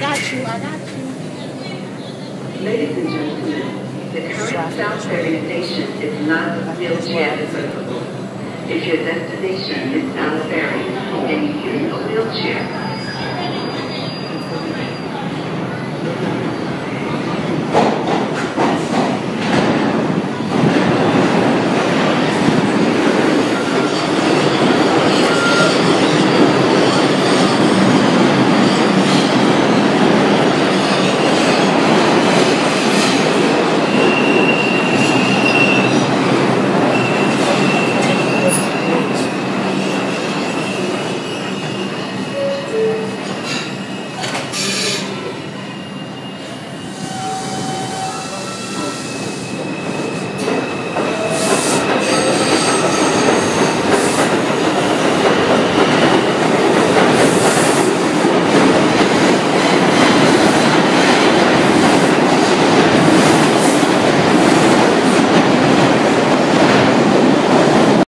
Got you. Ladies and gentlemen, the current South Ferry station is not wheelchair accessible. If your destination is South Ferry and you use a wheelchair,